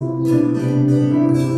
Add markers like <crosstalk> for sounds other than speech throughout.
Música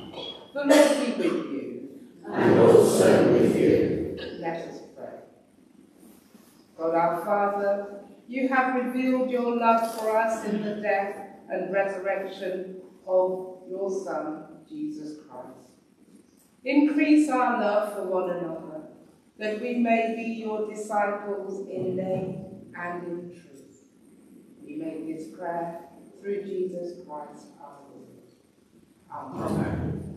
The Lord be with you. And also with you. Let us pray. God our Father, you have revealed your love for us in the death and resurrection of your Son, Jesus Christ. Increase our love for one another, that we may be your disciples in name and in truth. We make this prayer through Jesus Christ our Lord. Amen. Amen.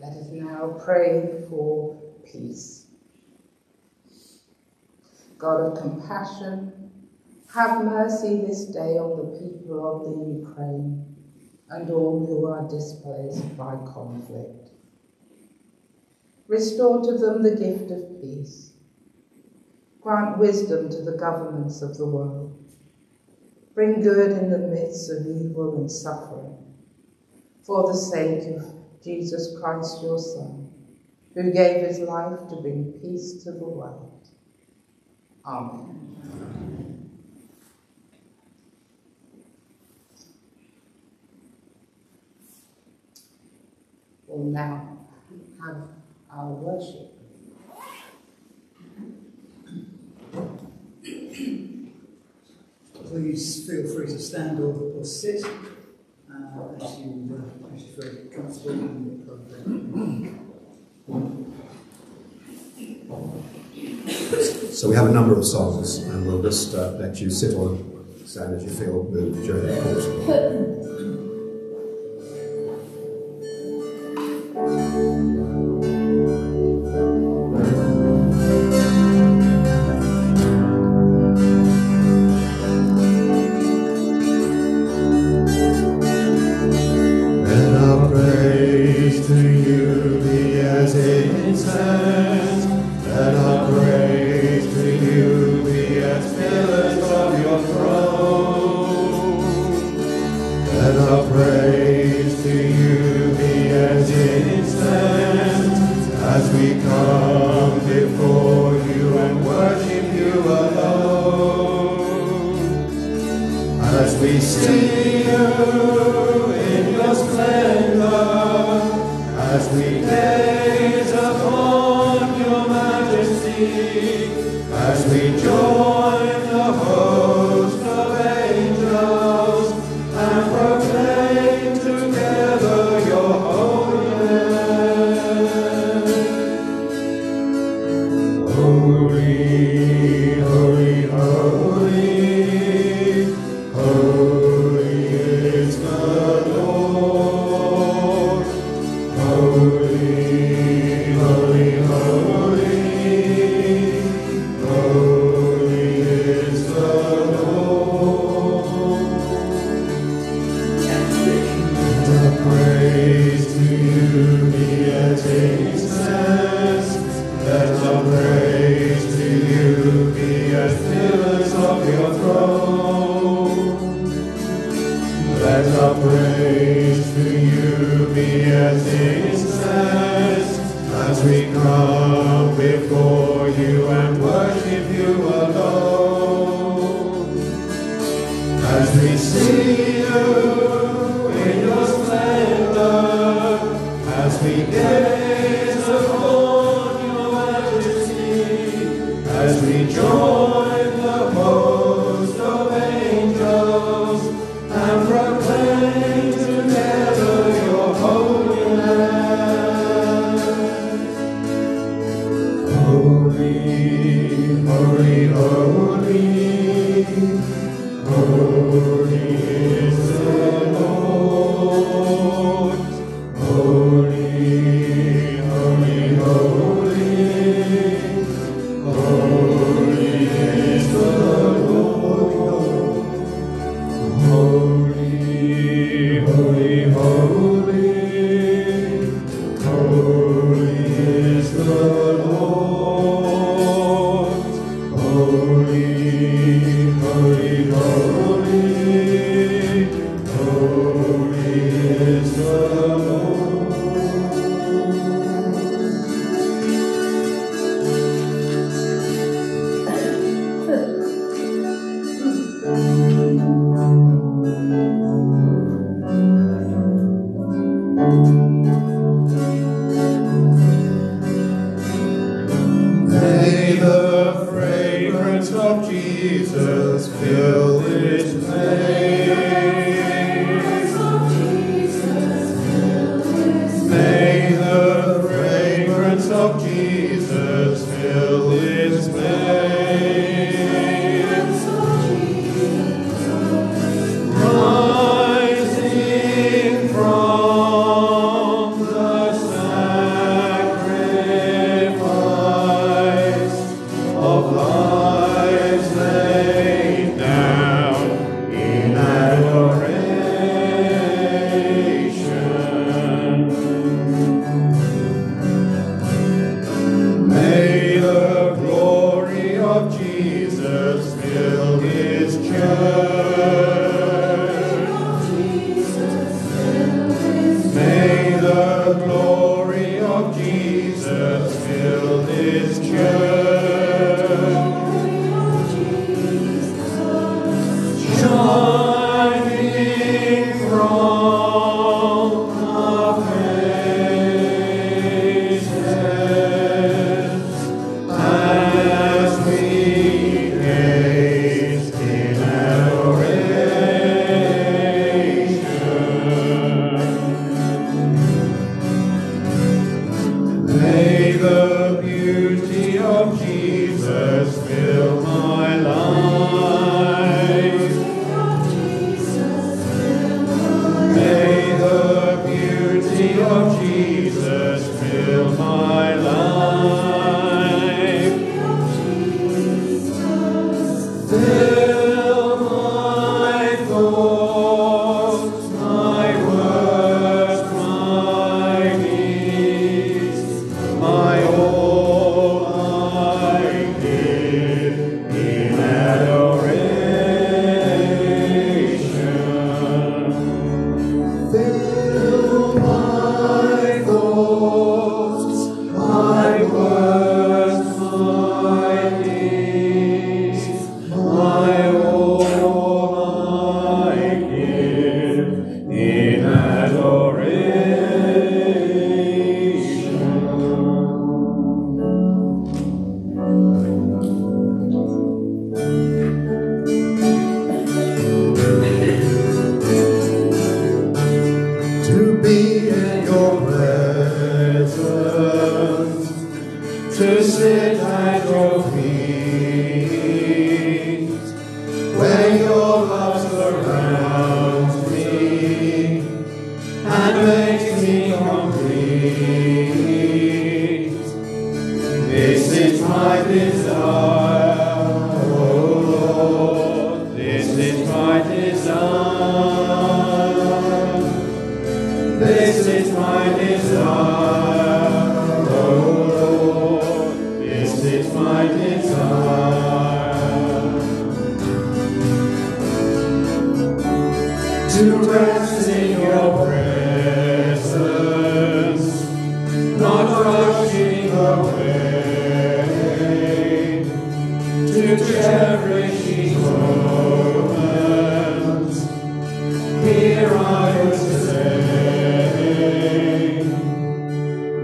Let us now pray for peace. God of compassion, have mercy this day on the people of the Ukraine and all who are displaced by conflict. Restore to them the gift of peace. Grant wisdom to the governments of the world. Bring good in the midst of evil and suffering, for the sake of Jesus Christ, your Son, who gave his life to bring peace to the world. Amen. Well, now have our worship. Please feel free to stand or, or sit uh, as, you, uh, feel comfortable in the program. So we have a number of songs, and we'll just uh, let you sit on stand as you feel moved during the course.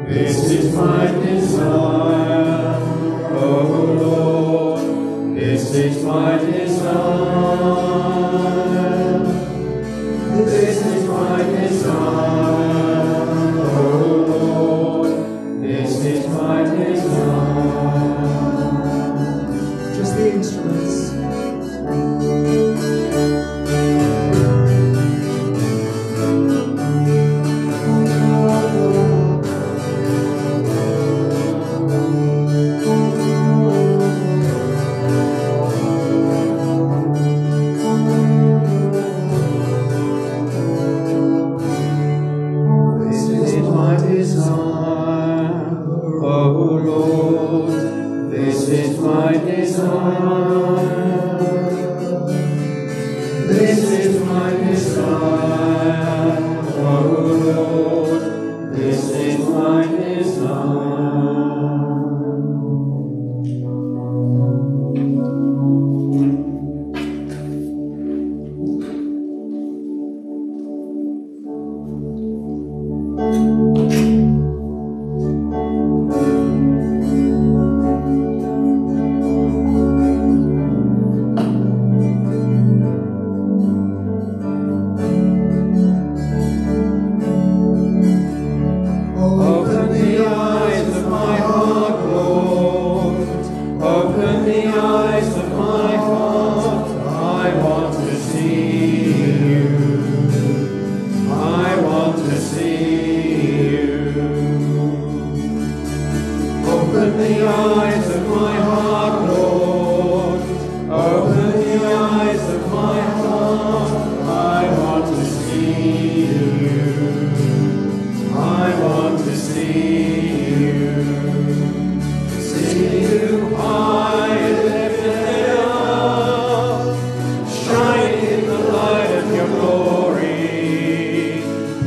This is my desire,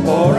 Pour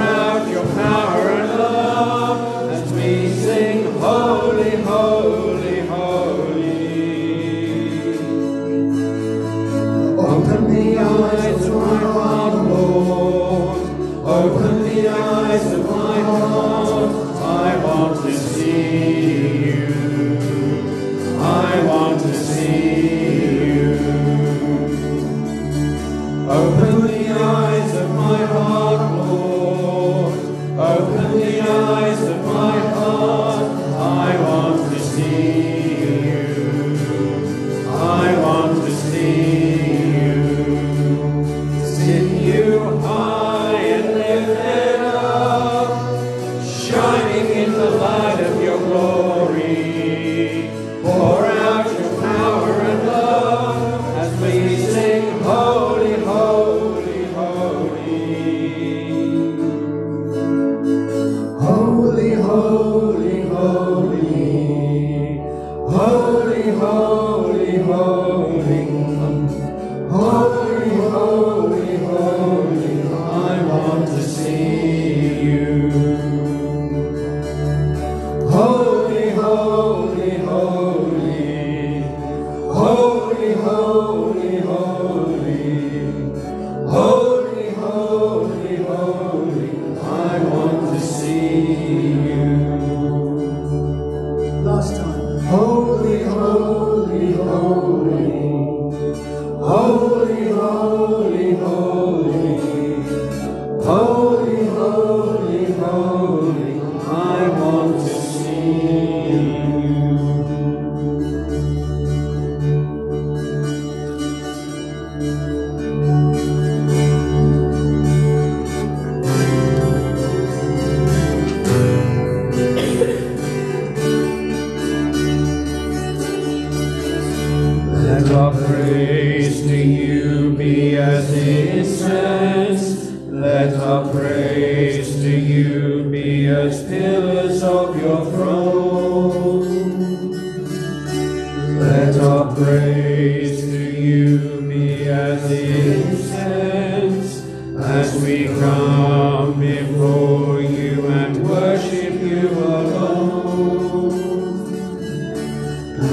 as incense as we come before you and worship you alone.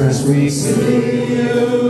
As we see you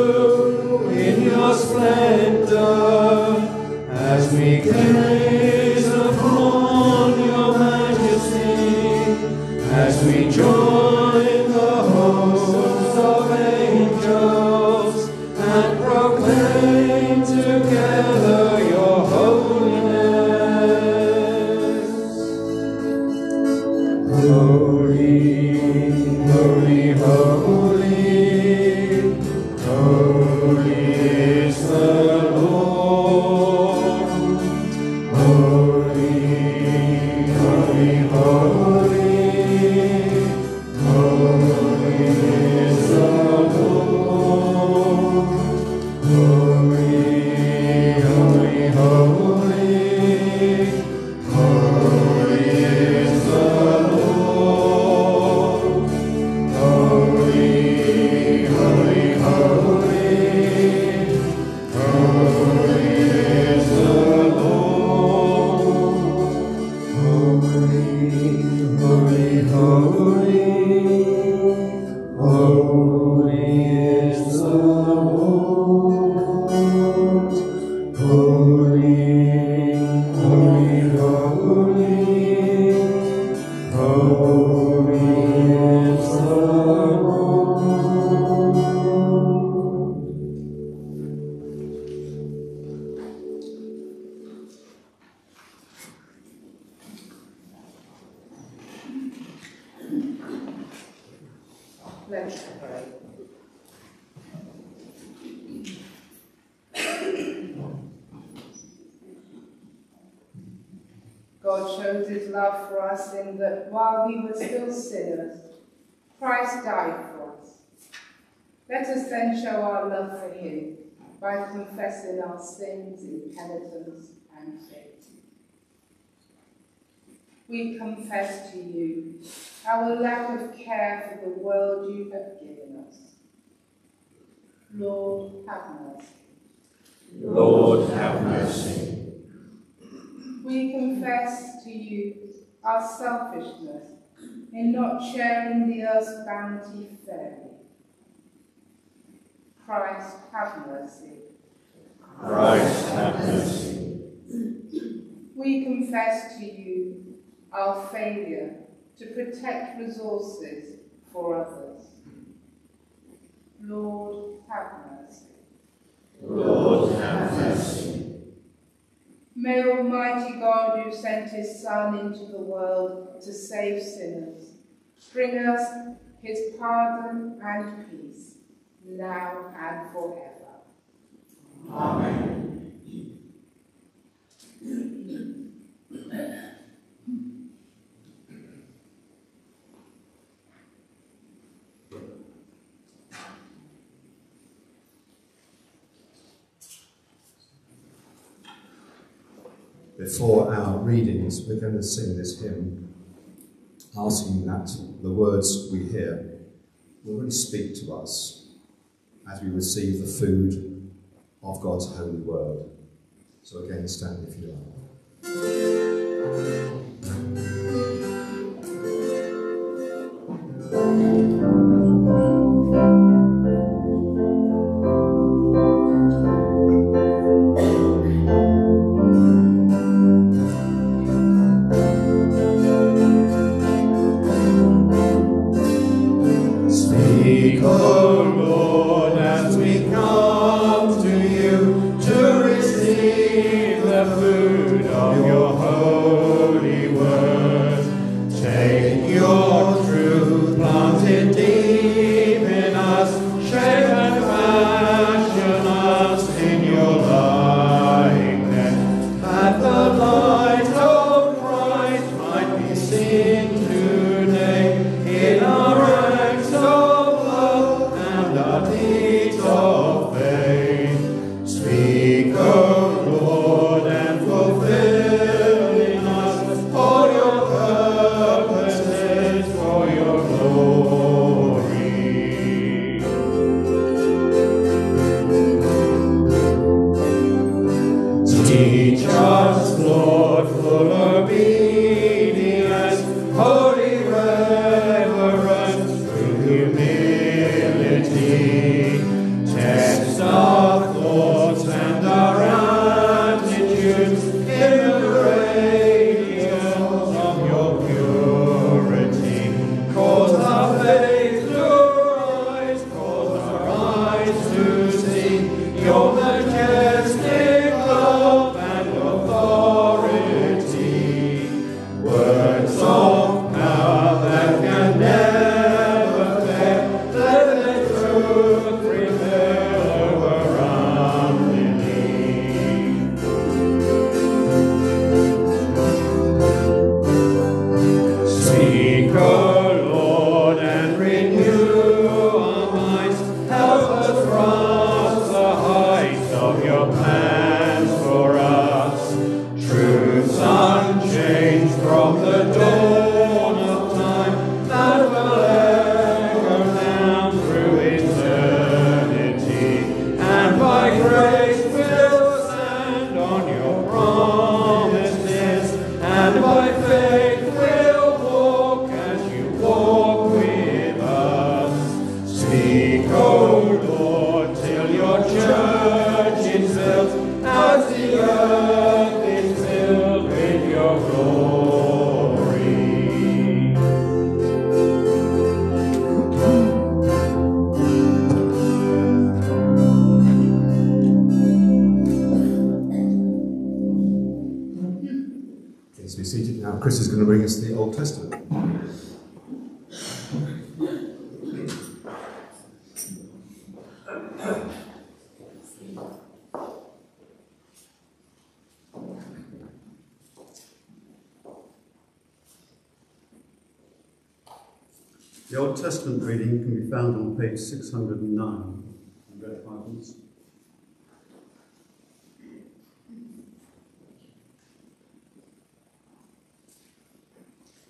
We confess to you our lack of care for the world you have given us. Lord, have mercy. Lord, have mercy. We confess to you our selfishness in not sharing the earth's bounty fairly. Christ, have mercy. Christ, have mercy. We confess to you our failure to protect resources for others. Lord, have mercy. Lord, have mercy. May Almighty God, who sent his Son into the world to save sinners, bring us his pardon and peace, now and forever. Amen. Before our readings, we're going to sing this hymn, asking that the words we hear will really speak to us as we receive the food of God's holy word. So again, stand if you like.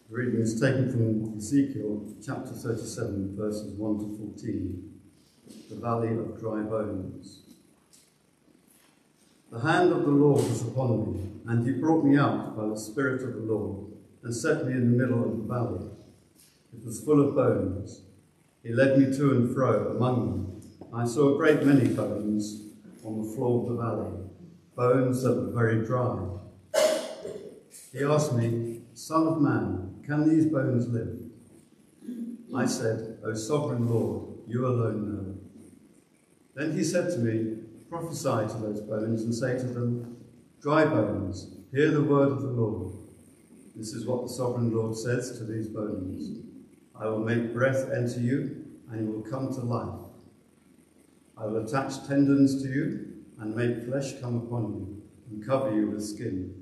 The reading is taken from Ezekiel chapter 37, verses 1 to 14, the Valley of Dry Bones. The hand of the Lord was upon me, and he brought me out by the Spirit of the Lord, and set me in the middle of the valley. It was full of bones. He led me to and fro among them. I saw a great many bones on the floor of the valley, bones that were very dry. He asked me, Son of man, can these bones live? I said, O sovereign Lord, you alone know. Then he said to me, Prophesy to those bones and say to them, Dry bones, hear the word of the Lord. This is what the sovereign Lord says to these bones I will make breath enter you, and you will come to life. I will attach tendons to you, and make flesh come upon you, and cover you with skin.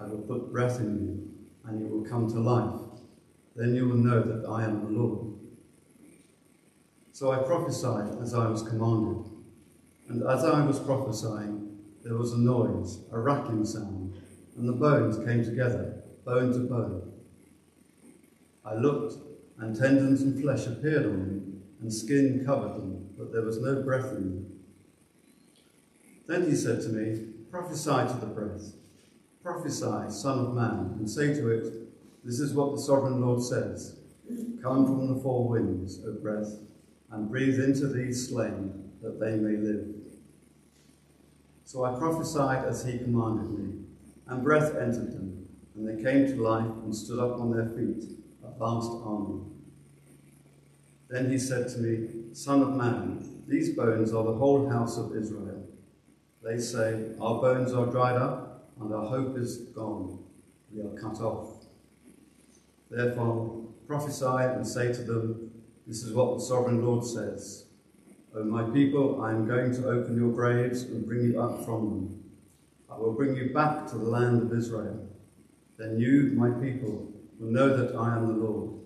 I will put breath in you, and it will come to life. Then you will know that I am the Lord. So I prophesied as I was commanded. And as I was prophesying, there was a noise, a rattling sound, and the bones came together, bone to bone. I looked, and tendons and flesh appeared on them, and skin covered them, but there was no breath in them. Then he said to me, Prophesy to the breath. Prophesy, Son of Man, and say to it, This is what the sovereign Lord says Come from the four winds, O breath, and breathe into these slain, that they may live. So I prophesied as he commanded me, and breath entered them, and they came to life and stood up on their feet, a vast army. Then he said to me, Son of man, these bones are the whole house of Israel. They say, Our bones are dried up, and our hope is gone. We are cut off. Therefore, prophesy and say to them, This is what the sovereign Lord says. O my people, I am going to open your graves and bring you up from them. I will bring you back to the land of Israel. Then you, my people, will know that I am the Lord,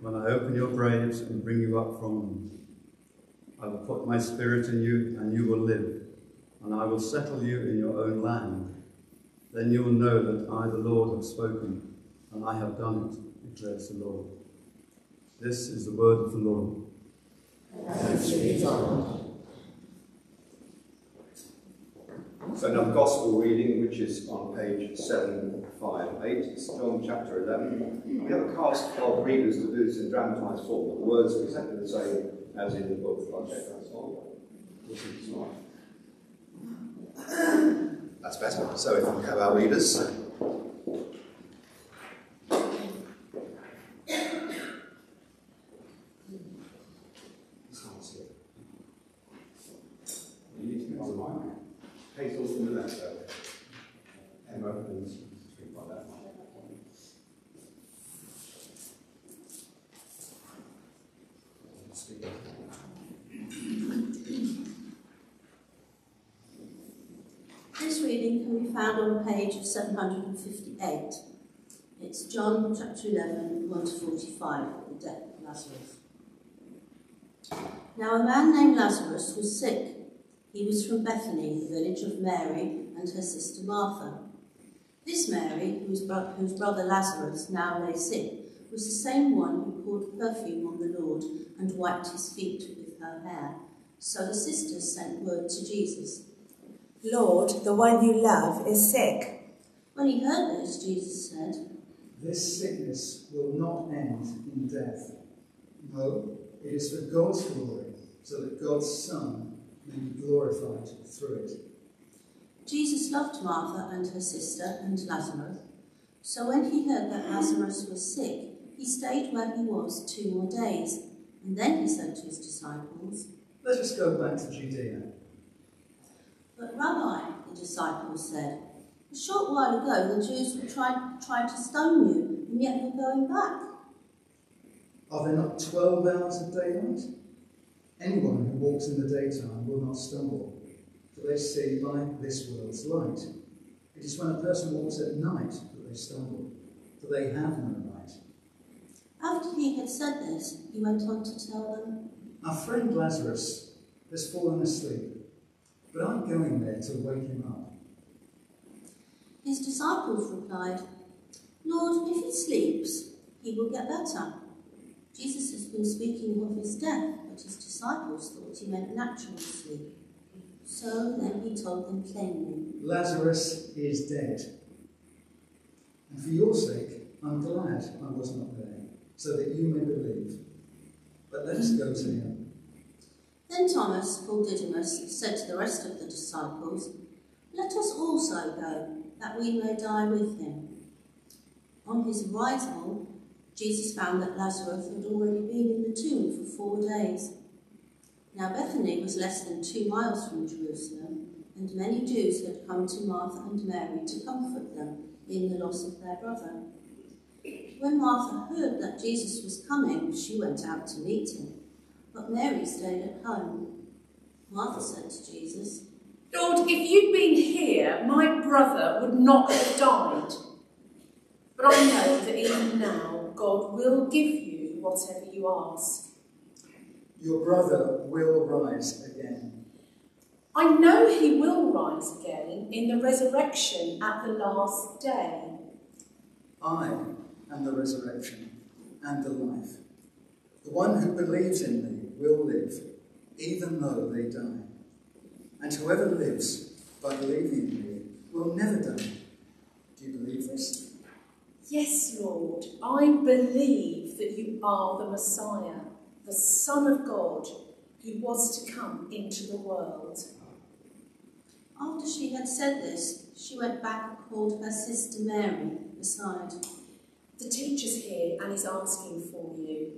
when I open your graves and bring you up from them. I will put my spirit in you, and you will live, and I will settle you in your own land. Then you will know that I, the Lord, have spoken, and I have done it, declares the Lord. This is the word of the Lord. So now Gospel reading, which is on page 7 5 8. It's John chapter 11. We have a cast of readers to do this in dramatised form, but the words are exactly the same as in the book. I'll check that's on. This is smart. That's better. So if we have our readers. You need to be on the mic. Hazel's in the left there. Emma and speak like that. Speak. This reading can be found on page 758. It's John chapter 11, 1 to 45, the death of Lazarus. Now a man named Lazarus was sick. He was from Bethany, the village of Mary and her sister Martha. This Mary, whose, bro- whose brother Lazarus now lay sick, was the same one who poured perfume on the Lord and wiped his feet with her hair. So the sisters sent word to Jesus. Lord, the one you love is sick. When he heard this, Jesus said, This sickness will not end in death. No, it is for God's glory, so that God's Son may be glorified through it. Jesus loved Martha and her sister and Lazarus. So when he heard that Lazarus was sick, he stayed where he was two more days. And then he said to his disciples, Let us go back to Judea. But Rabbi, the disciples said, a short while ago the Jews were trying, trying to stone you, and yet you're going back. Are there not twelve hours of daylight? Anyone who walks in the daytime will not stumble, for they see by this world's light. It is when a person walks at night that they stumble, for they have no light. After he had said this, he went on to tell them, Our friend Lazarus has fallen asleep, but I'm going there to wake him up. His disciples replied, Lord, if he sleeps, he will get better. Jesus has been speaking of his death, but his disciples thought he meant natural sleep. So then he told them plainly, Lazarus is dead. And for your sake, I'm glad I was not there, so that you may believe. But let us go to him. Then Thomas, called Didymus, said to the rest of the disciples, Let us also go, that we may die with him. On his arrival, Jesus found that Lazarus had already been in the tomb for four days. Now Bethany was less than two miles from Jerusalem, and many Jews had come to Martha and Mary to comfort them in the loss of their brother. When Martha heard that Jesus was coming, she went out to meet him, but Mary stayed at home. Martha said to Jesus, Lord, if you'd been here, my brother would not have died. But I know that even now God will give you whatever you ask. Your brother will rise again. I know he will rise again in the resurrection at the last day. I am the resurrection and the life. The one who believes in me will live, even though they die. And whoever lives by believing in me will never die. Do you believe this? Yes, Lord, I believe that you are the Messiah, the Son of God, who was to come into the world. After she had said this, she went back and called her sister Mary aside. The teacher's here and is asking for you.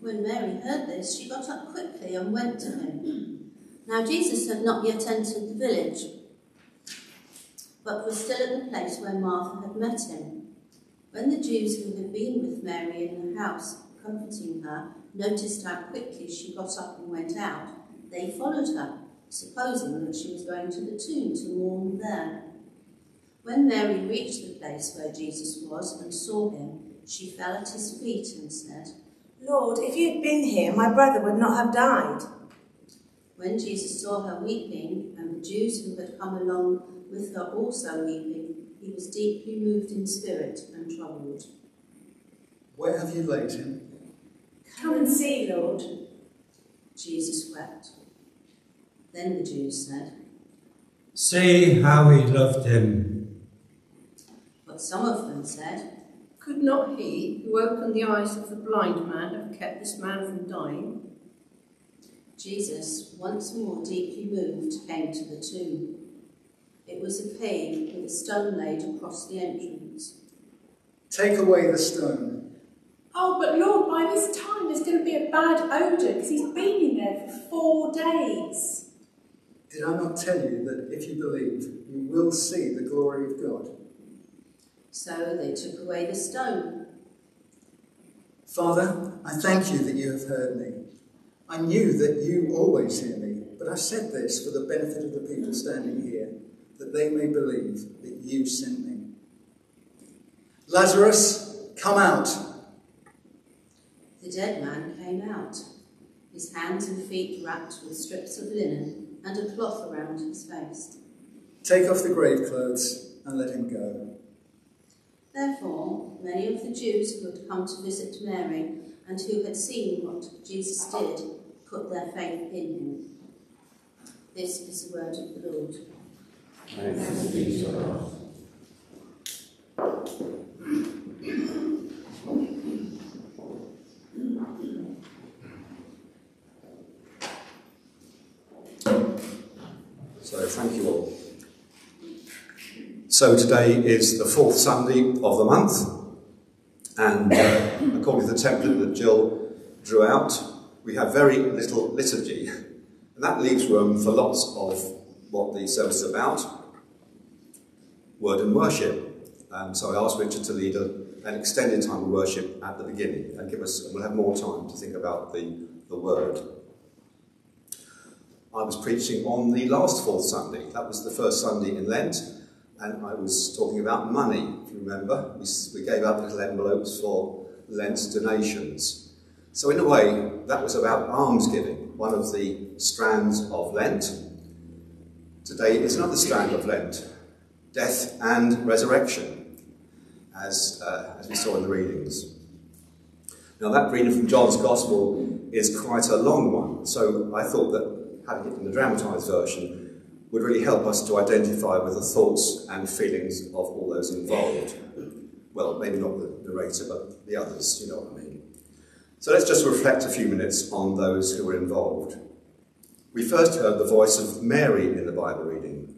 When Mary heard this, she got up quickly and went to him. Now Jesus had not yet entered the village, but was still at the place where Martha had met him. When the Jews who had been with Mary in the house, comforting her, noticed how quickly she got up and went out, they followed her, supposing that she was going to the tomb to mourn there. When Mary reached the place where Jesus was and saw him, she fell at his feet and said, Lord, if you'd been here, my brother would not have died. When Jesus saw her weeping, and the Jews who had come along with her also weeping, he was deeply moved in spirit and troubled. Where have you laid him? Come and see, Lord. Jesus wept. Then the Jews said, See how he loved him. But But some of them said, Could not he who opened the eyes of the blind man have kept this man from dying? Jesus, once more deeply moved, came to the tomb. It was a cave with a stone laid across the entrance. Take away the stone. Oh, but Lord, by this time there's going to be a bad odour because he's been in there for four days. Did I not tell you that if you believe, you will see the glory of God? So they took away the stone. Father, I thank you that you have heard me. I knew that you always hear me, but I said this for the benefit of the people standing here, that they may believe that you sent me. Lazarus, come out. The dead man came out, his hands and feet wrapped with strips of linen and a cloth around his face. Take off the grave clothes and let him go. Therefore, many of the Jews who had come to visit Mary and who had seen what Jesus did put their faith in him. This is the word of the Lord. So thank you all. So today is the fourth Sunday of the month, and uh, according to the template that Jill drew out, we have very little liturgy, and that leaves room for lots of what the service is about, word and worship. So I asked Richard to lead a, an extended time of worship at the beginning, and give us, and we'll have more time to think about the, the word. I was preaching on the last fourth Sunday. That was the first Sunday in Lent, and I was talking about money, if you remember. We, we gave out little envelopes for Lent donations. So, in a way, that was about almsgiving, one of the strands of Lent. Today is another strand of Lent death and resurrection, as, uh, as we saw in the readings. Now, that reading from John's Gospel is quite a long one, so I thought that having it in the dramatised version would really help us to identify with the thoughts and feelings of all those involved. Well, maybe not the narrator, but the others, you know what I mean. So let's just reflect a few minutes on those who were involved. We first heard the voice of Mary in the Bible reading,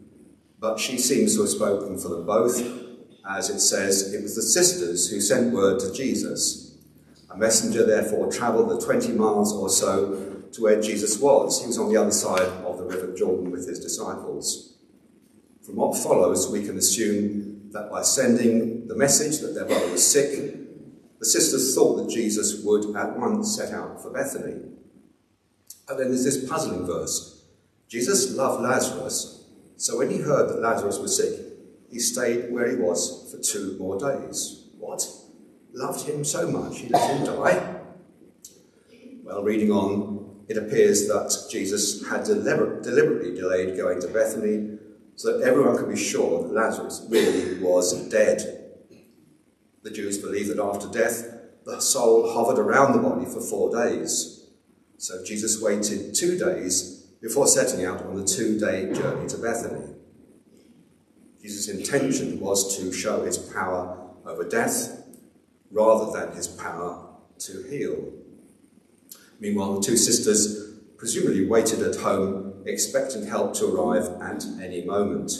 but she seems to have spoken for them both, as it says, it was the sisters who sent word to Jesus. A messenger therefore travelled the 20 miles or so to where Jesus was. He was on the other side of the River Jordan with his disciples. From what follows, we can assume that by sending the message that their brother was sick, the sisters thought that Jesus would at once set out for Bethany. And then there's this puzzling verse. Jesus loved Lazarus, so when he heard that Lazarus was sick, he stayed where he was for two more days. What? Loved him so much, he let him die? Well, reading on, it appears that Jesus had deliber deliberately delayed going to Bethany so that everyone could be sure that Lazarus really was dead. The Jews believed that after death, the soul hovered around the body for four days. So Jesus waited two days before setting out on the two-day journey to Bethany. Jesus' intention was to show his power over death rather than his power to heal. Meanwhile, the two sisters presumably waited at home, expecting help to arrive at any moment.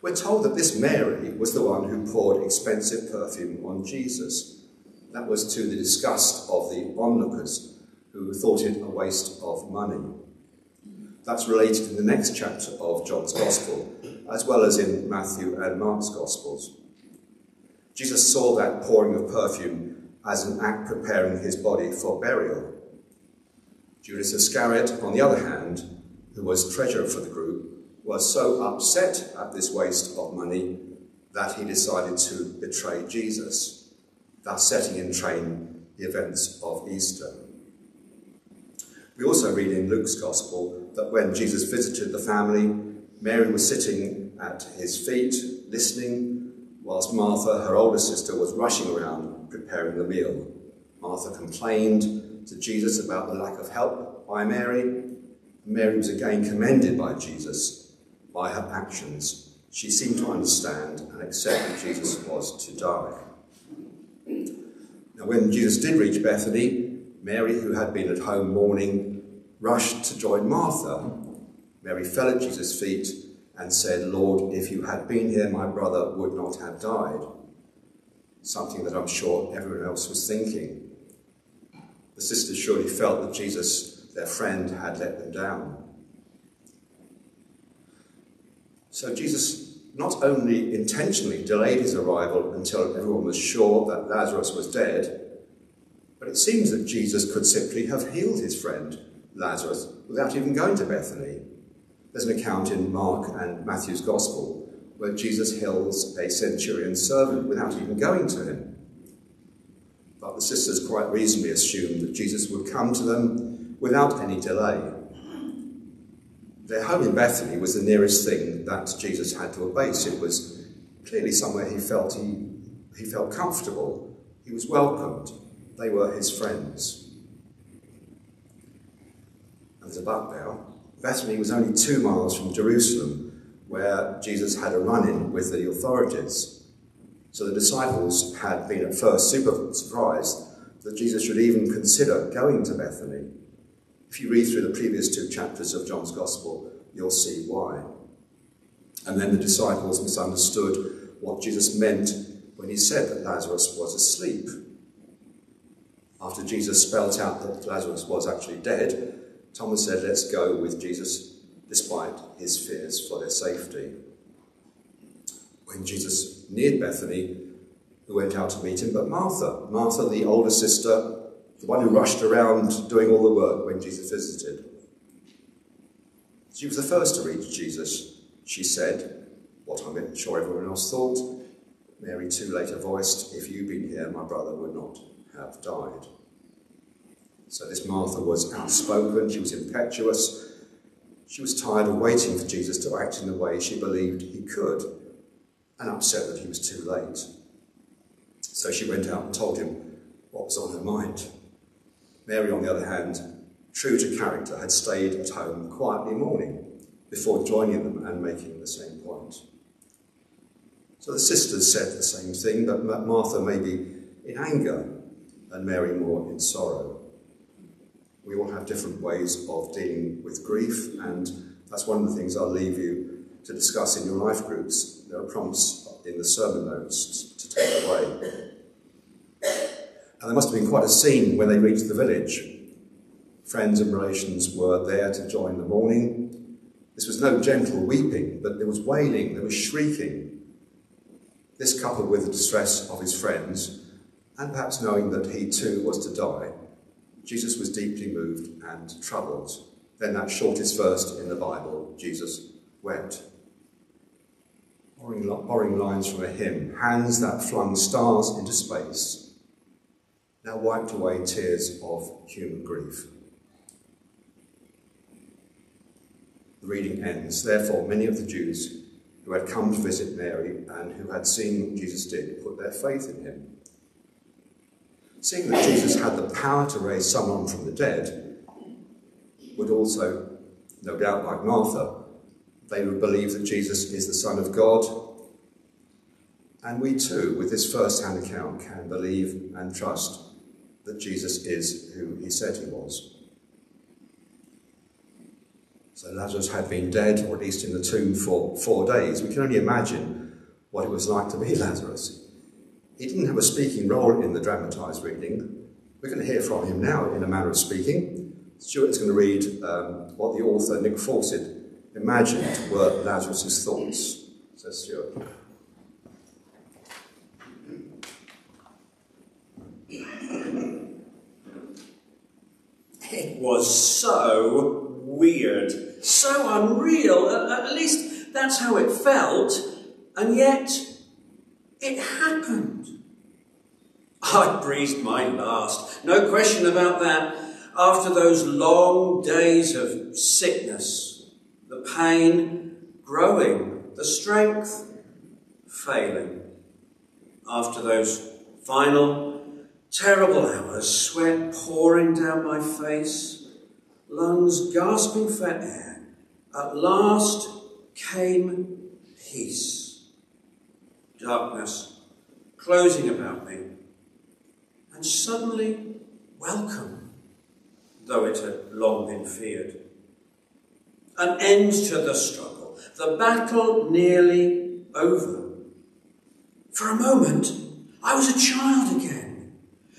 We're told that this Mary was the one who poured expensive perfume on Jesus. That was to the disgust of the onlookers, who thought it a waste of money. That's related in the next chapter of John's Gospel, as well as in Matthew and Mark's Gospels. Jesus saw that pouring of perfume as an act preparing his body for burial. Judas Iscariot, on the other hand, who was treasurer for the group, was so upset at this waste of money that he decided to betray Jesus, thus setting in train the events of Easter. We also read in Luke's Gospel that when Jesus visited the family, Mary was sitting at his feet, listening, whilst Martha, her older sister, was rushing around preparing the meal. Martha complained to Jesus about the lack of help by Mary. Mary was again commended by Jesus by her actions, she seemed to understand and accept that Jesus was to die. Now, when Jesus did reach Bethany, Mary, who had been at home mourning, rushed to join Martha. Mary fell at Jesus' feet and said, Lord, if you had been here, my brother would not have died. Something that I'm sure everyone else was thinking. The sisters surely felt that Jesus, their friend, had let them down. So Jesus not only intentionally delayed his arrival until everyone was sure that Lazarus was dead, but it seems that Jesus could simply have healed his friend Lazarus without even going to Bethany. There's an account in Mark and Matthew's Gospel where Jesus heals a centurion's servant without even going to him. But the sisters quite reasonably assumed that Jesus would come to them without any delay. Their home in Bethany was the nearest thing that Jesus had to a base. It was clearly somewhere he felt he, he felt comfortable. He was welcomed. They were his friends. And there's a but now. Bethany was only two miles from Jerusalem, where Jesus had a run-in with the authorities. So the disciples had been at first super surprised that Jesus should even consider going to Bethany. If you read through the previous two chapters of John's Gospel, you'll see why. And then the disciples misunderstood what Jesus meant when he said that Lazarus was asleep. After Jesus spelt out that Lazarus was actually dead, Thomas said, Let's go with Jesus, despite his fears for their safety. When Jesus neared Bethany, who went out to meet him but Martha? Martha, the older sister, the one who rushed around doing all the work when Jesus visited. She was the first to reach Jesus. She said, what I'm sure everyone else thought. Mary too later voiced, If you'd been here, my brother would not have died. So this Martha was outspoken, she was impetuous, she was tired of waiting for Jesus to act in the way she believed he could, and upset that he was too late. So she went out and told him what was on her mind. Mary, on the other hand, true to character, had stayed at home quietly mourning before joining them and making the same point. So the sisters said the same thing, but Martha maybe in anger and Mary more in sorrow. We all have different ways of dealing with grief, and that's one of the things I'll leave you to discuss in your life groups. There are prompts in the sermon notes to take away. And there must have been quite a scene when they reached the village. Friends and relations were there to join the mourning. This was no gentle weeping, but there was wailing, there was shrieking. This coupled with the distress of his friends, and perhaps knowing that he too was to die, Jesus was deeply moved and troubled. Then that shortest verse in the Bible, Jesus wept. Borrowing lines from a hymn, hands that flung stars into space, now wiped away tears of human grief. The reading ends. Therefore, many of the Jews who had come to visit Mary and who had seen what Jesus did put their faith in him. Seeing that Jesus had the power to raise someone from the dead, would also, no doubt like Martha, they would believe that Jesus is the Son of God. And we too, with this first hand account, can believe and trust that Jesus is who he said he was. So Lazarus had been dead, or at least in the tomb, for four days. We can only imagine what it was like to be <laughs> Lazarus. He didn't have a speaking role in the dramatised reading. We're going to hear from him now, in a manner of speaking. Stuart is going to read um, what the author, Nick Fawcett, imagined were Lazarus's thoughts. Says Stuart. It was so weird, so unreal. At, least that's how it felt. And yet, it happened. I breathed my last, no question about that. After those long days of sickness, the pain growing, the strength failing. After those final Terrible hours, sweat pouring down my face, lungs gasping for air. At last came peace. Darkness closing about me, and suddenly welcome, though it had long been feared. An end to the struggle, the battle nearly over. For a moment, I was a child again,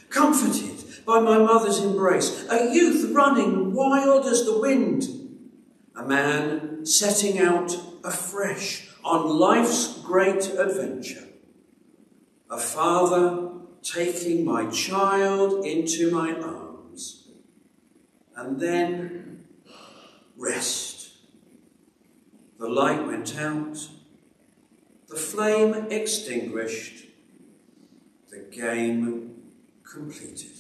comforted by my mother's embrace, a youth running wild as the wind, a man setting out afresh on life's great adventure, a father taking my child into my arms, and then rest. The light went out, the flame extinguished, the game completed.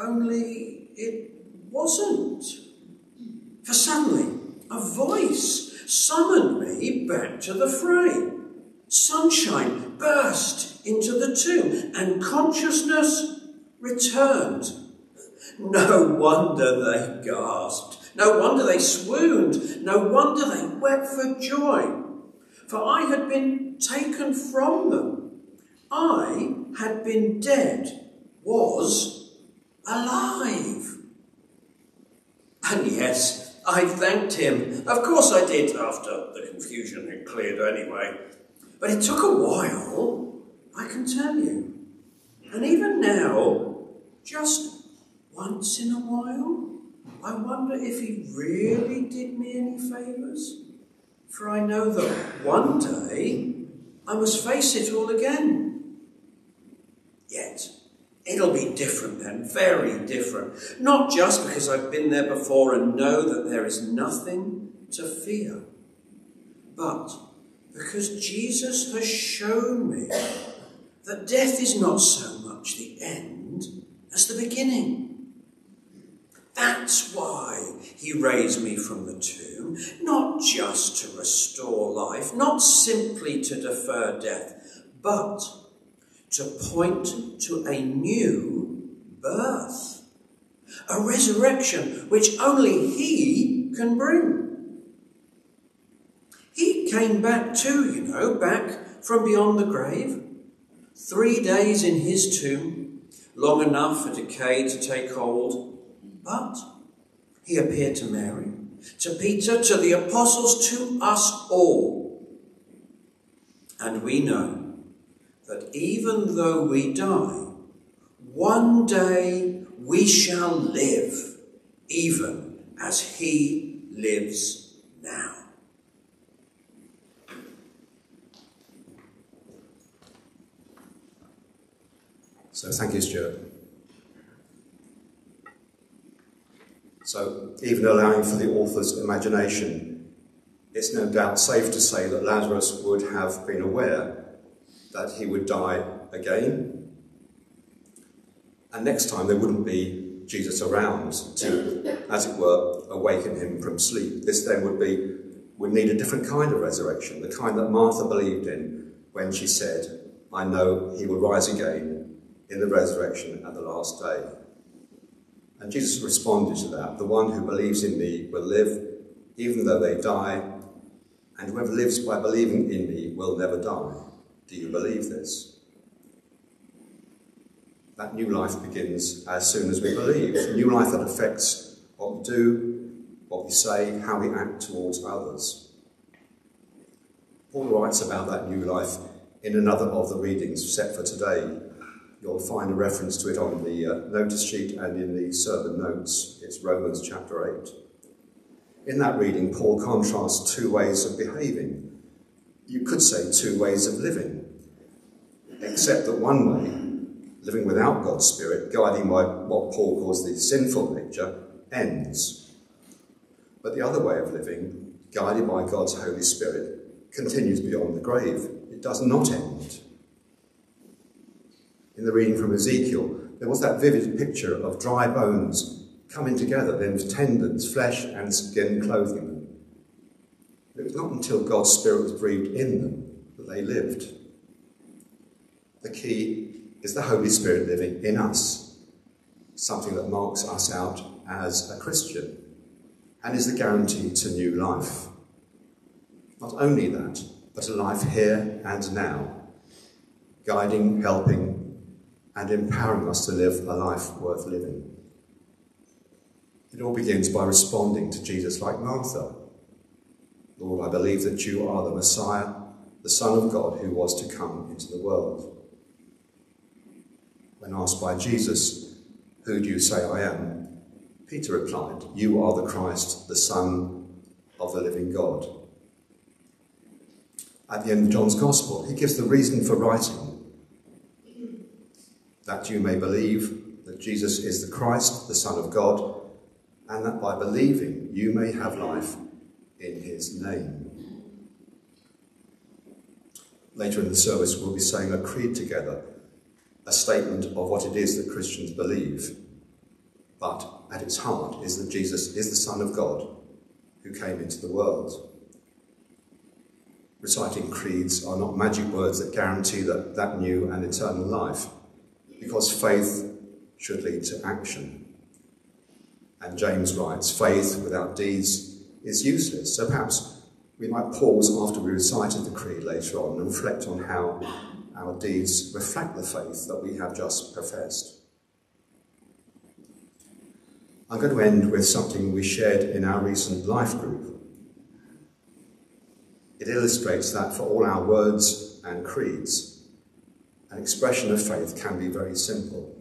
Only it wasn't. For suddenly, a voice summoned me back to the fray. Sunshine burst into the tomb, and consciousness returned. No wonder they gasped. No wonder they swooned. No wonder they wept for joy. For I had been taken from them. I had been dead, was alive. And yes, I thanked him. Of course I did, after the confusion had cleared anyway. But it took a while, I can tell you. And even now, just once in a while, I wonder if he really did me any favours. For I know that one day I must face it all again. Yet, it'll be different then, very different. Not just because I've been there before and know that there is nothing to fear, but because Jesus has shown me that death is not so much the end as the beginning. That's why he raised me from the tomb, not just to restore life, not simply to defer death, but to point to a new birth, a resurrection which only he can bring. He came back too, you know, back from beyond the grave. Three days in his tomb, long enough for decay to take hold. But he appeared to Mary, to Peter, to the apostles, to us all. And we know that even though we die, one day we shall live, even as he lives now. So thank you, Stuart. So even allowing for the author's imagination, it's no doubt safe to say that Lazarus would have been aware that he would die again. And next time there wouldn't be Jesus around to, as it were, awaken him from sleep. This then would be would need a different kind of resurrection, the kind that Martha believed in when she said, I know he will rise again in the resurrection at the last day. And Jesus responded to that. The one who believes in me will live even though they die, and whoever lives by believing in me will never die. Do you believe this? That new life begins as soon as we believe. New life that affects what we do, what we say, how we act towards others. Paul writes about that new life in another of the readings set for today. You'll find a reference to it on the uh, notice sheet and in the sermon notes. It's Romans chapter 8. In that reading, Paul contrasts two ways of behaving. You could say two ways of living, except that one way, living without God's Spirit, guiding by what Paul calls the sinful nature, ends. But the other way of living, guided by God's Holy Spirit, continues beyond the grave. It does not end. In the reading from Ezekiel, there was that vivid picture of dry bones coming together, then tendons, flesh, and skin clothing. It was not until God's Spirit was breathed in them that they lived. The key is the Holy Spirit living in us, something that marks us out as a Christian and is the guarantee to new life. Not only that, but a life here and now, guiding, helping, and empowering us to live a life worth living. It all begins by responding to Jesus like Martha. Lord, I believe that you are the Messiah, the Son of God who was to come into the world. When asked by Jesus, Who do you say I am? Peter replied, You are the Christ, the Son of the living God. At the end of John's Gospel, he gives the reason for writing that you may believe that Jesus is the Christ, the Son of God, and that by believing you may have life in his name. Later in the service, we'll be saying a creed together, a statement of what it is that Christians believe. But at its heart is that Jesus is the Son of God who came into the world. Reciting creeds are not magic words that guarantee that, that new and eternal life, because faith should lead to action. And James writes, faith without deeds is useless. So perhaps we might pause after we recited the creed later on and reflect on how our deeds reflect the faith that we have just professed. I'm going to end with something we shared in our recent life group. It illustrates that for all our words and creeds, an expression of faith can be very simple.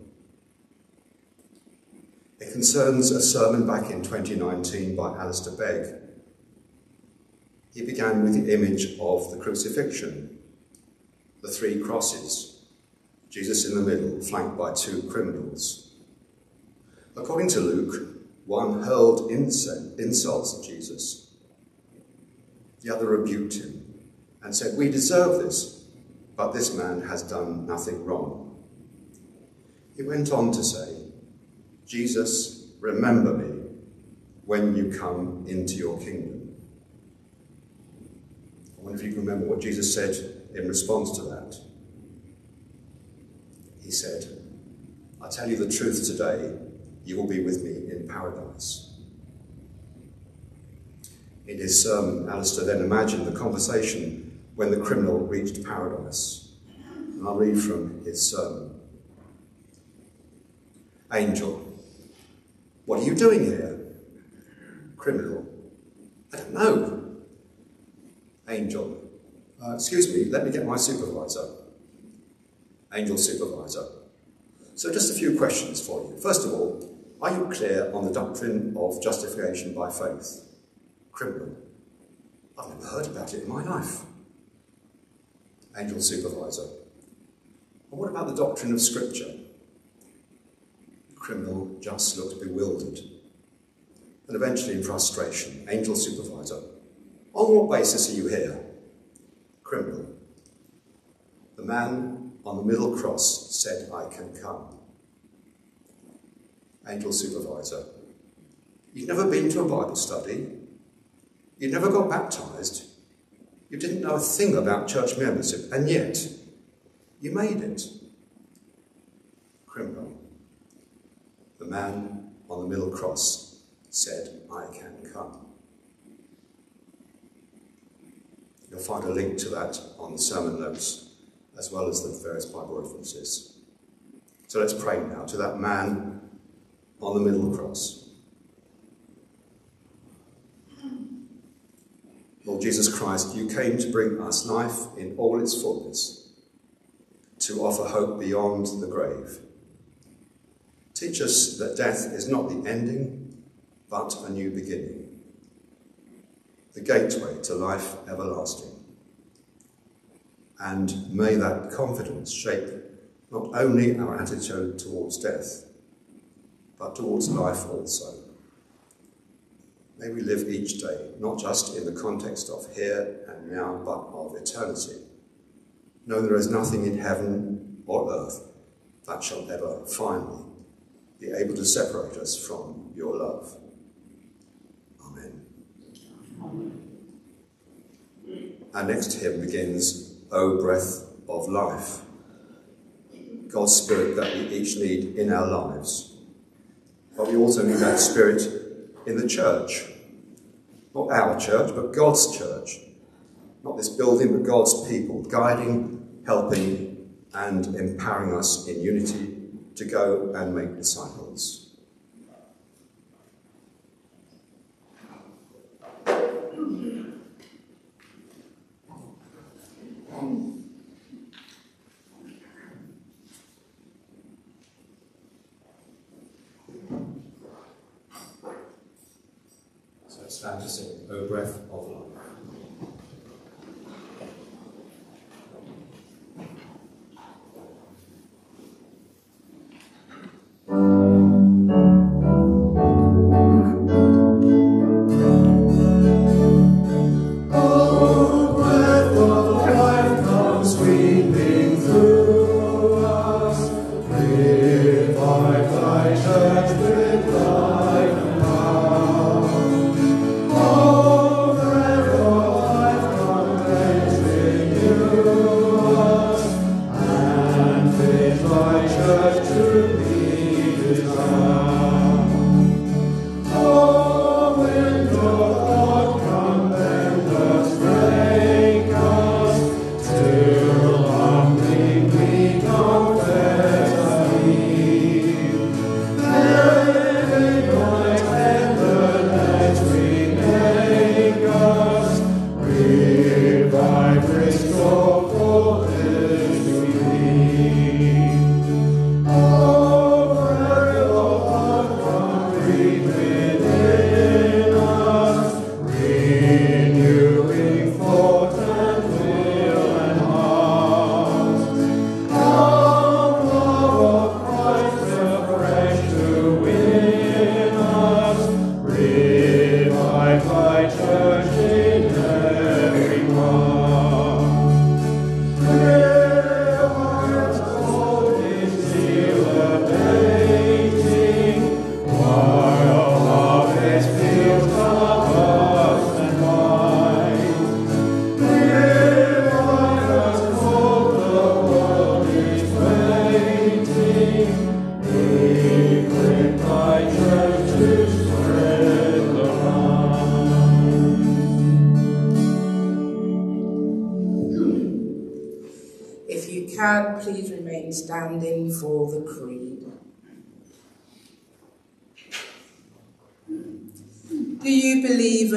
It concerns a sermon back in 2019 by Alistair Begg. He began with the image of the crucifixion, the three crosses, Jesus in the middle, flanked by two criminals. According to Luke, one hurled insults at Jesus. The other rebuked him and said, We deserve this, but this man has done nothing wrong. He went on to say, Jesus, remember me when you come into your kingdom. I wonder if you can remember what Jesus said in response to that. He said, I tell you the truth today, you will be with me in paradise. In his sermon, Alistair then imagined the conversation when the criminal reached paradise. And I'll read from his sermon. Angel, what are you doing here? Criminal, I don't know. Angel, uh, excuse me, let me get my supervisor. Angel supervisor. So just a few questions for you. First of all, are you clear on the doctrine of justification by faith? Criminal. I've never heard about it in my life. Angel supervisor. And what about the doctrine of Scripture? Criminal just looked bewildered. And eventually in frustration, angel supervisor. On what basis are you here? Criminal. The man on the middle cross said, I can come angel supervisor. you've never been to a Bible study. You'd never got baptized. You didn't know a thing about church membership, and yet you made it. Criminal. The man on the middle cross said, I can come. You'll find a link to that on the sermon notes, as well as the various Bible references. So let's pray now to that man on the middle cross. Lord Jesus Christ, you came to bring us life in all its fullness, to offer hope beyond the grave. Teach us that death is not the ending, but a new beginning, the gateway to life everlasting. And may that confidence shape not only our attitude towards death, but towards life also. May we live each day, not just in the context of here and now, but of eternity. Know there is nothing in heaven or earth that shall ever finally be able to separate us from your love. Amen. Our next hymn begins, O breath of life. God's Spirit that we each need in our lives but we also need that spirit in the church. Not our church, but God's church. not this building, but God's people, guiding, helping, and empowering us in unity to go and make disciples.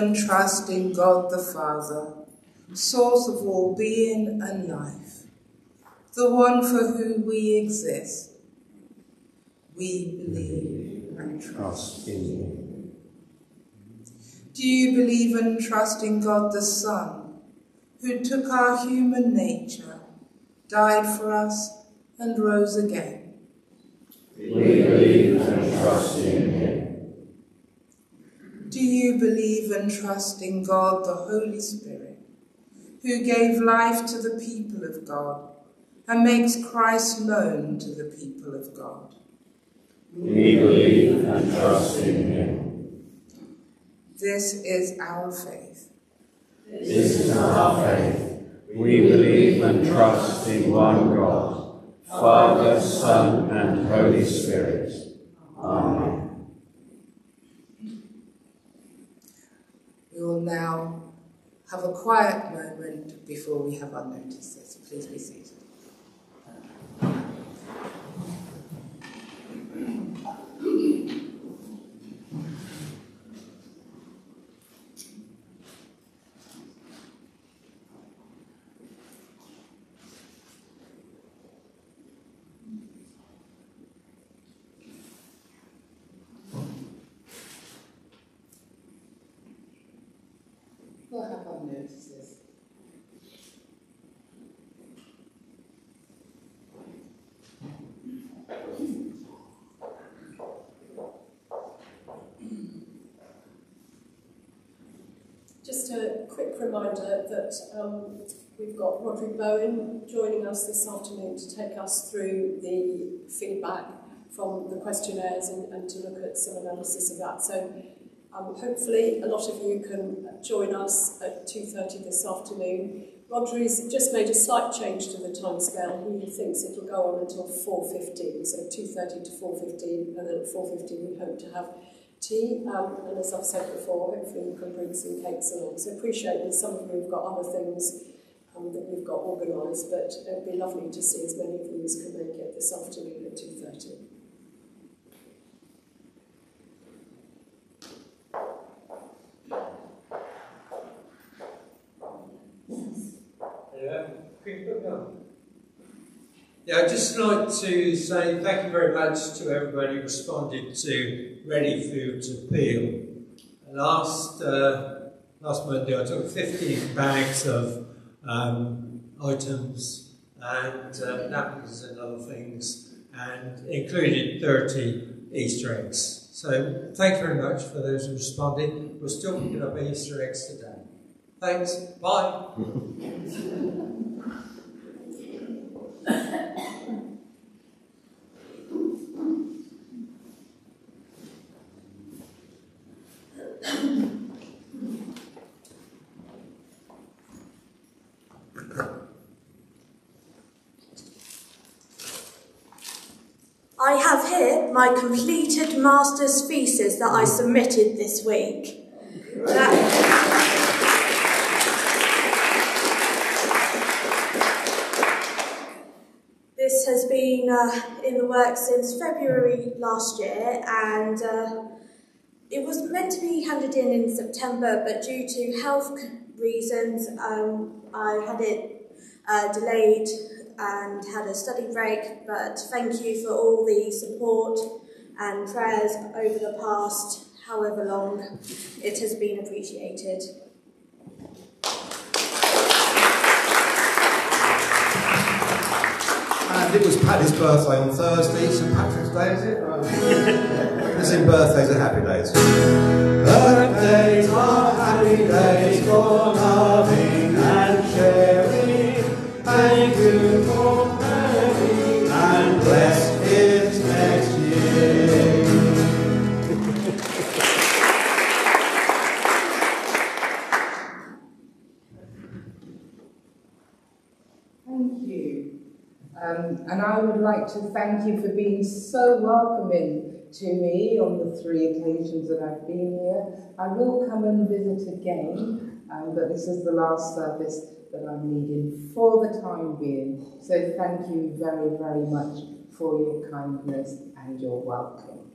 And trust in God the Father, source of all being and life, the one for whom we exist? We believe and trust. In you. Do you believe and trust in God the Son, who took our human nature, died for us, and rose again? We believe and trust in him. Do you believe and trust in God the Holy Spirit, who gave life to the people of God and makes Christ known to the people of God? We believe and trust in him. This is our faith. This is our faith. We believe and trust in one God, Father, Son, and Holy Spirit. Amen. We will now have a quiet moment before we have our notices. Please be seated. We'll have our notices. Just a quick reminder that um, we've got Roderick Bowen joining us this afternoon to take us through the feedback from the questionnaires and, and to look at some analysis of that. So um, hopefully a lot of you can join us at 2.30 this afternoon. Rodri's just made a slight change to the timescale. He thinks it'll go on until 4.15, so 2.30 to 4.15, and then at 4.15 we hope to have tea. Um, and as I've said before, hopefully you can bring some cakes along. So appreciate that some of you have got other things um, that you've got organised, but it'd be lovely to see as many of you as can make it this afternoon at 2.30. Yeah, can you put me on? Yeah, I'd just like to say thank you very much to everybody who responded to ReadiFood appeal. Last, uh, last Monday I took 15 bags of um, items and uh, napkins and other things and included 30 Easter eggs. So thank you very much for those who responded. We're still picking up Easter eggs today. Thanks. Bye. <laughs> I have here my completed master's thesis that I submitted this week. This has been uh, in the works since February last year and uh, it was meant to be handed in in September but due to health reasons um, I had it uh, delayed and had a study break but thank you for all the support and prayers over the past however long it has been appreciated. And it was Paddy's birthday on Thursday, St Patrick's Day, is it? Right. <laughs> It's birthdays are happy days. Birthdays are happy days for loving to thank you for being so welcoming to me on the three occasions that I've been here. I will come and visit again, um, but this is the last service that I'm leading for the time being. So thank you very, very much for your kindness and your welcome.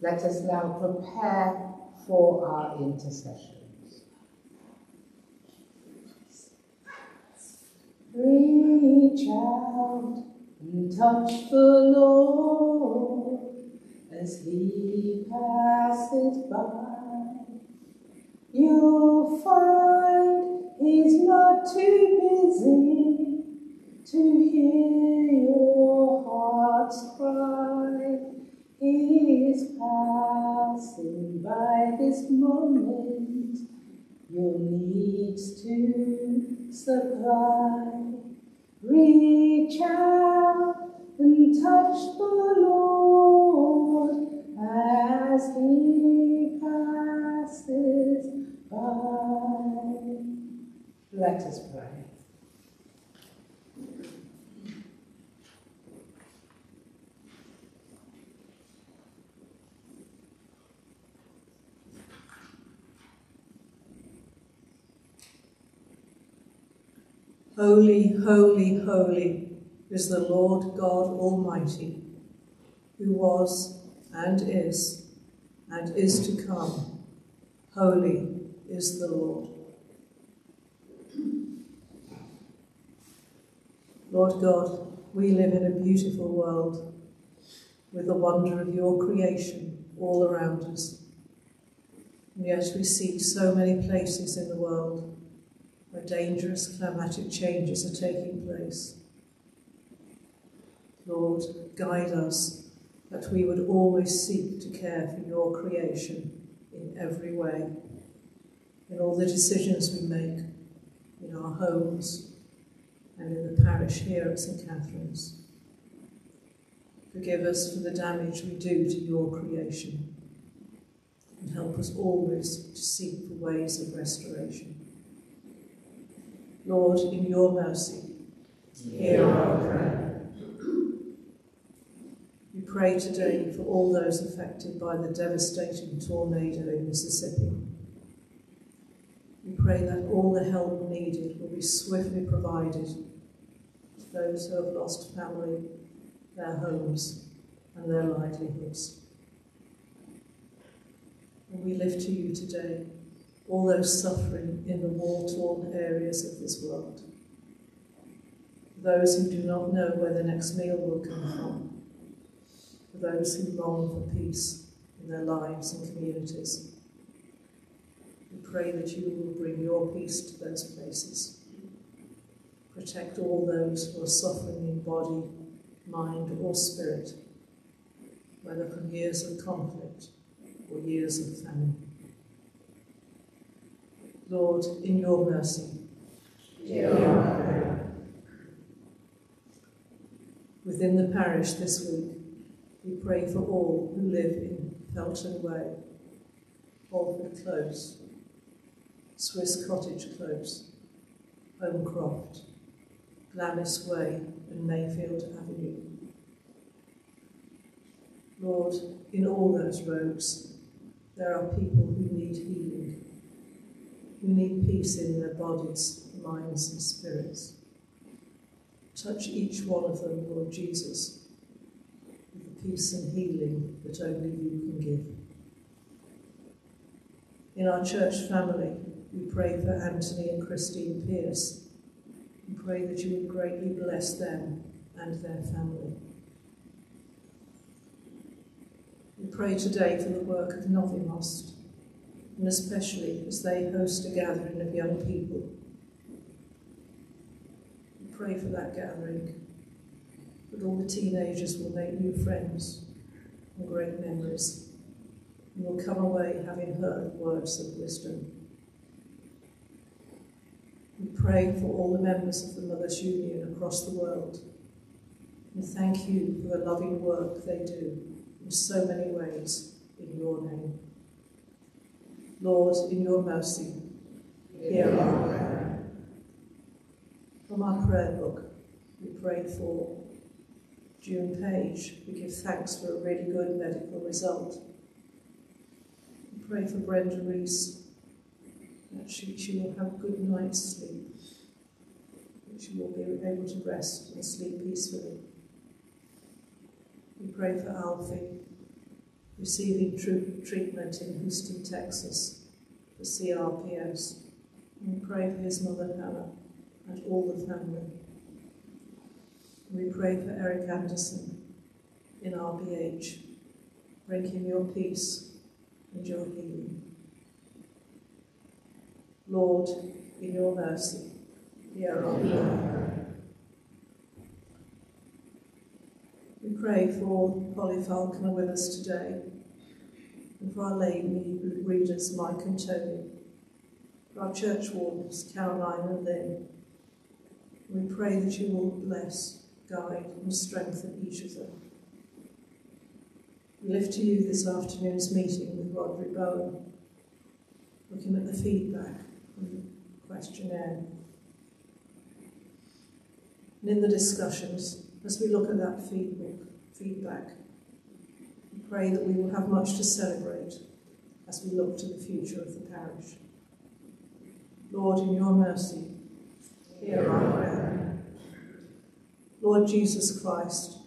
Let us now prepare for our intercessions. Reach out and touch the Lord as He passes by. You'll find He's not too busy to hear your heart's cry. He is passing by this moment your needs to supply. Reach out and touch the Lord as He passes by. Let us pray. Holy, holy, holy is the Lord God Almighty, who was and is and is to come. Holy is the Lord. Lord God, we live in a beautiful world with the wonder of your creation all around us. And yet we see so many places in the world where dangerous climatic changes are taking place. Lord, guide us that we would always seek to care for your creation in every way, in all the decisions we make, in our homes, and in the parish here at St Catherine's. Forgive us for the damage we do to your creation, and help us always to seek for ways of restoration. Lord, in your mercy, hear our prayer. We pray today for all those affected by the devastating tornado in Mississippi. We pray that all the help needed will be swiftly provided to those who have lost family, their homes, and their livelihoods. And we lift to you today all those suffering in the war torn areas of this world. Those who do not know where the next meal will come from. For those who long for peace in their lives and communities. We pray that you will bring your peace to those places. Protect all those who are suffering in body, mind, or spirit, whether from years of conflict or years of famine. Lord, in your mercy. Within the parish this week, we pray for all who live in Felton Way, Holford Close, Swiss Cottage Close, Holmcroft, Glamis Way, and Mayfield Avenue. Lord, in all those roads, there are people who need healing, who need peace in their bodies, minds, and spirits. Touch each one of them, Lord Jesus, with the peace and healing that only you can give. In our church family, we pray for Anthony and Christine Pierce and pray that you would greatly bless them and their family. We pray today for the work of Novimost, and especially as they host a gathering of young people. We pray for that gathering, that all the teenagers will make new friends and great memories, and will come away having heard words of wisdom. We pray for all the members of the Mothers Union across the world, and thank you for the loving work they do in so many ways in your name. Lord, in your mercy, hear our prayer. From our prayer book, we pray for June Page. We give thanks for a really good medical result. We pray for Brenda Reese, that she, she will have a good night's sleep, that she will be able to rest and sleep peacefully. We pray for Alfie, receiving tr- treatment in Houston, Texas, for CRPS. We pray for his mother Hannah and all the family. We pray for Eric Anderson in RBH. Bring him your peace and your healing. Lord, in your mercy, hear our prayer. We pray for Polly Falconer with us today, and for our lay readers, Mike and Tony, for our church wardens, Caroline and Lynn. We pray that you will bless, guide, and strengthen each of them. We lift to you this afternoon's meeting with Roderick Bowen, looking at the feedback from the questionnaire. And in the discussions, as we look at that feedback, feedback, pray that we will have much to celebrate as we look to the future of the parish. Lord, in your mercy, hear our prayer. Lord Jesus Christ,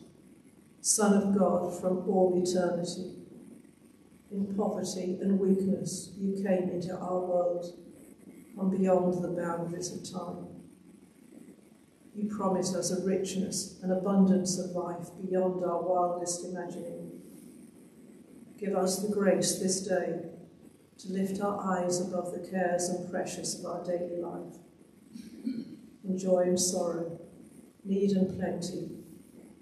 Son of God from all eternity, in poverty and weakness you came into our world and beyond the boundaries of time. You promise us a richness and abundance of life beyond our wildest imagining. Give us the grace this day to lift our eyes above the cares and pressures of our daily life. In joy and sorrow, need and plenty,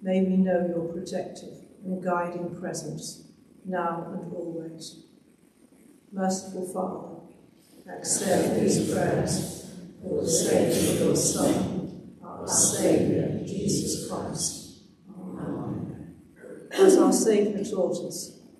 may we know your protective and guiding presence now and always. Merciful Father, accept these prayers for the sake of your Son, our Saviour, Jesus Christ. Amen. As our Saviour taught us,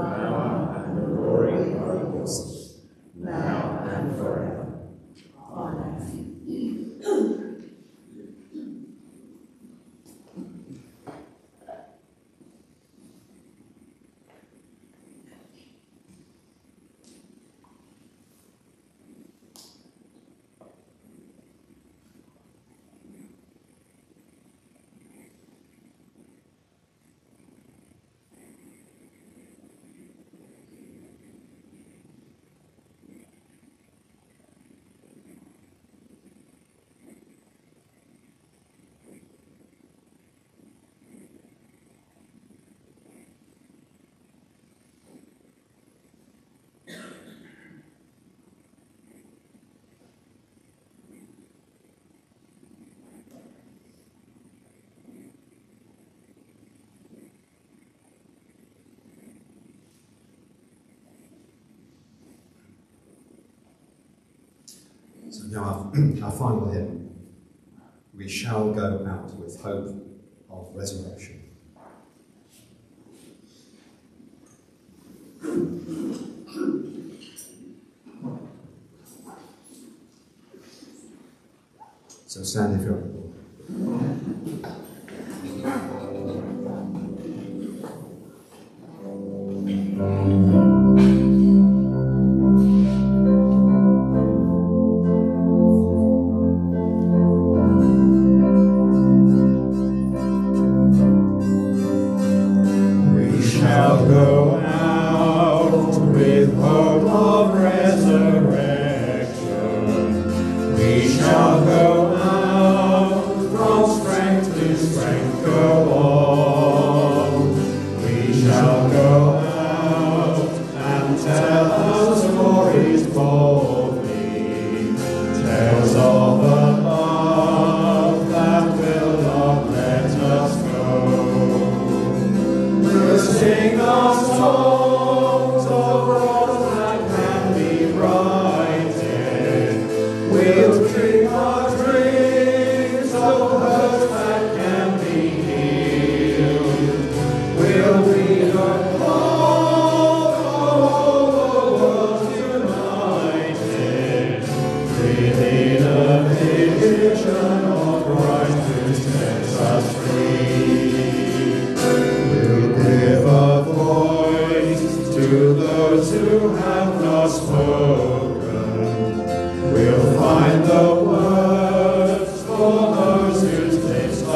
and the glory now and forever. Amen. So now our, <clears throat> our final hymn. We shall go out with hope of resurrection. So stand if you're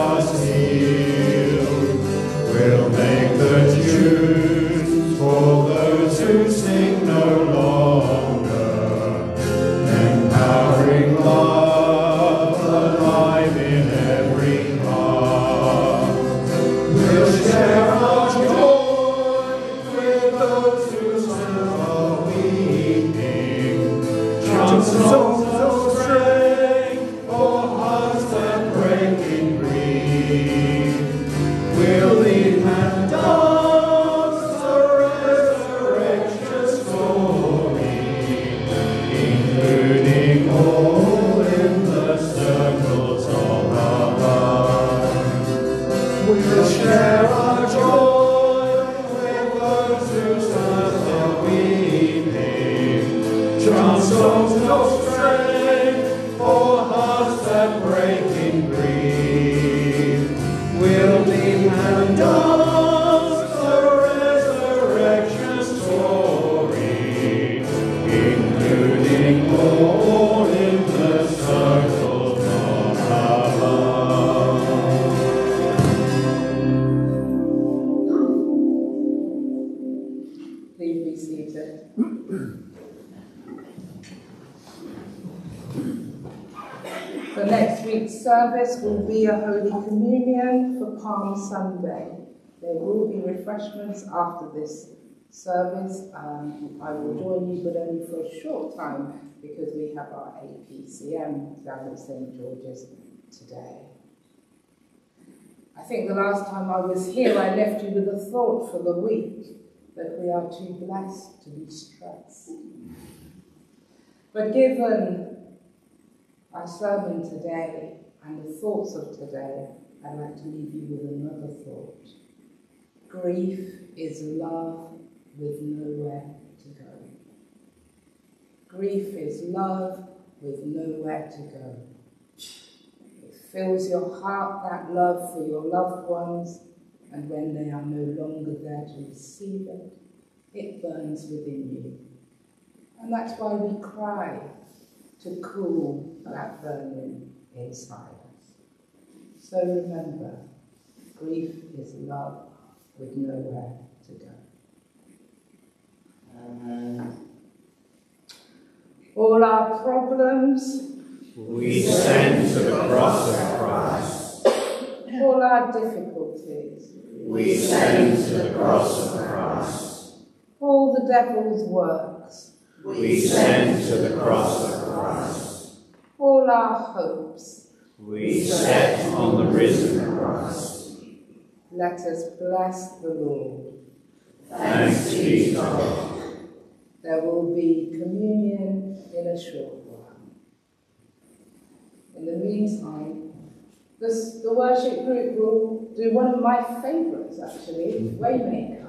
us this service. Um, I will join you, but only for a short time because we have our APCM down at St George's today. I think the last time I was here, I left you with a thought for the week that we are too blessed to be stressed. But given our sermon today and the thoughts of today, I'd like to leave you with another thought. Grief is love with nowhere to go. Grief is love with nowhere to go. It fills your heart that love for your loved ones, and when they are no longer there to receive it, it burns within you. And that's why we cry to cool that burning inside us. So remember, grief is love with nowhere Amen. All our problems we send to the cross of Christ. All our difficulties we send to the cross of Christ. All the devil's works we send to the cross of Christ. All our hopes we set on the risen Christ. Let us bless the Lord. Thanks be to God. There will be communion in a short while. In the meantime, this, the worship group will do one of my favourites actually, Waymaker.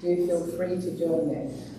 do feel free to join in.